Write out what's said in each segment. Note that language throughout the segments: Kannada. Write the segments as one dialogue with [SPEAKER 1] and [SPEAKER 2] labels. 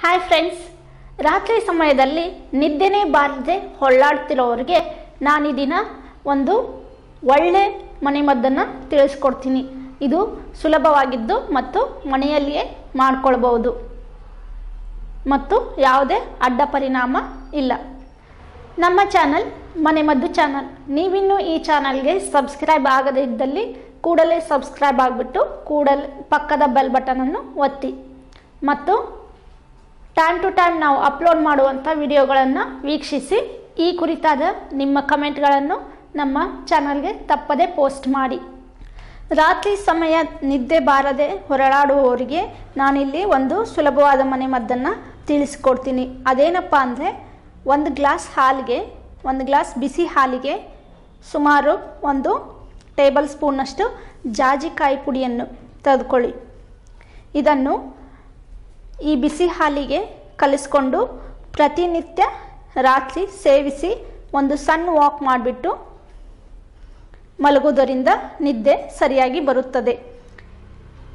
[SPEAKER 1] ಹಾಯ್ ಫ್ರೆಂಡ್ಸ್ ರಾತ್ರಿ ಸಮಯದಲ್ಲಿ ನಿದ್ದೆನೇ ಬಾರದೆ ಹೊಳ್ಳಾಡ್ತಿರೋರಿಗೆ ನಾನು ದಿನ ಒಂದು ಒಳ್ಳೆ ಮನೆಮದ್ದನ್ನು ತಿಳಿಸ್ಕೊಡ್ತೀನಿ. ಇದು ಸುಲಭವಾಗಿದ್ದು ಮತ್ತು ಮನೆಯಲ್ಲಿಯೇ ಮಾಡ್ಕೊಳ್ಬೋದು ಮತ್ತು ಯಾವುದೇ ಅಡ್ಡ ಪರಿಣಾಮ ಇಲ್ಲ. ನಮ್ಮ ಚಾನಲ್ ಮನೆಮದ್ದು ಚಾನಲ್. ನೀವಿನ್ನೂ ಈ ಚಾನಲ್ಗೆ ಸಬ್ಸ್ಕ್ರೈಬ್ ಆಗದೇ ಇದ್ದಲ್ಲಿ ಕೂಡಲೇ ಸಬ್ಸ್ಕ್ರೈಬ್ ಆಗಿಬಿಟ್ಟು ಕೂಡಲೇ ಪಕ್ಕದ ಬೆಲ್ ಬಟನನ್ನು ಒತ್ತಿ. ಮತ್ತು ಟೈಮ್ ಟು ಟೈಮ್ ನಾವು ಅಪ್ಲೋಡ್ ಮಾಡುವಂಥ ವಿಡಿಯೋಗಳನ್ನು ವೀಕ್ಷಿಸಿ. ಈ ಕುರಿತಾದ ನಿಮ್ಮ ಕಮೆಂಟ್ಗಳನ್ನು ನಮ್ಮ ಚಾನಲ್ಗೆ ತಪ್ಪದೇ ಪೋಸ್ಟ್ ಮಾಡಿ. ರಾತ್ರಿ ಸಮಯ ನಿದ್ದೆ ಬಾರದೆ ಹೊರಳಾಡುವವರಿಗೆ ನಾನಿಲ್ಲಿ ಒಂದು ಸುಲಭವಾದ ಮನೆಮದ್ದನ್ನು ತಿಳಿಸ್ಕೊಡ್ತೀನಿ. ಅದೇನಪ್ಪ ಅಂದರೆ, ಒಂದು ಗ್ಲಾಸ್ ಹಾಲಿಗೆ, ಒಂದು ಗ್ಲಾಸ್ ಬಿಸಿ ಹಾಲಿಗೆ ಸುಮಾರು ಒಂದು ಟೇಬಲ್ ಸ್ಪೂನ್ನಷ್ಟು ಜಾಜಿಕಾಯಿ ಪುಡಿಯನ್ನು ತೆಗೆದುಕೊಳ್ಳಿ. ಇದನ್ನು ಈ ಬಿಸಿ ಹಾಲಿಗೆ ಕಲಿಸ್ಕೊಂಡು ಪ್ರತಿನಿತ್ಯ ರಾತ್ರಿ ಸೇವಿಸಿ ಒಂದು ಸಣ್ಣ ವಾಕ್ ಮಾಡಿಬಿಟ್ಟು ಮಲಗುವುದರಿಂದ ನಿದ್ದೆ ಸರಿಯಾಗಿ ಬರುತ್ತದೆ.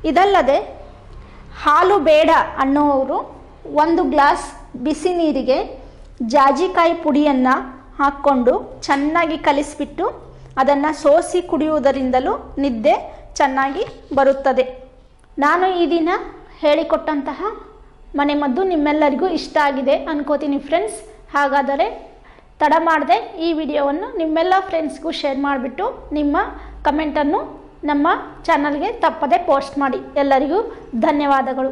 [SPEAKER 1] ಇದಲ್ಲದೆ ಹಾಲು ಬೇಡ ಅನ್ನೋವರು ಒಂದು ಗ್ಲಾಸ್ ಬಿಸಿ ನೀರಿಗೆ ಜಾಜಿಕಾಯಿ ಪುಡಿಯನ್ನು ಹಾಕ್ಕೊಂಡು ಚೆನ್ನಾಗಿ ಕಲಿಸಿಬಿಟ್ಟು ಅದನ್ನು ಸೋಸಿ ಕುಡಿಯುವುದರಿಂದಲೂ ನಿದ್ದೆ ಚೆನ್ನಾಗಿ ಬರುತ್ತದೆ. ನಾನು ಈ ದಿನ ಹೇಳಿಕೊಟ್ಟಂತಹ ಮನೆಮದ್ದು ನಿಮ್ಮೆಲ್ಲರಿಗೂ ಇಷ್ಟ ಆಗಿದೆ ಅನ್ಕೋತೀನಿ ಫ್ರೆಂಡ್ಸ್ ಹಾಗಾದರೆ ತಡ ಮಾಡದೆ ಈ ವಿಡಿಯೋವನ್ನು ನಿಮ್ಮೆಲ್ಲ ಫ್ರೆಂಡ್ಸ್ಗೂ ಶೇರ್ ಮಾಡಿಬಿಟ್ಟು ನಿಮ್ಮ ಕಮೆಂಟನ್ನು ನಮ್ಮ ಚಾನಲ್ಗೆ ತಪ್ಪದೆ ಪೋಸ್ಟ್ ಮಾಡಿ. ಎಲ್ಲರಿಗೂ ಧನ್ಯವಾದಗಳು.